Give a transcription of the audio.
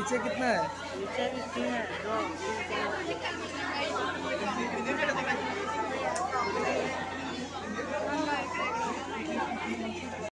नीचे कितना है? नीचे भी तीन है? दो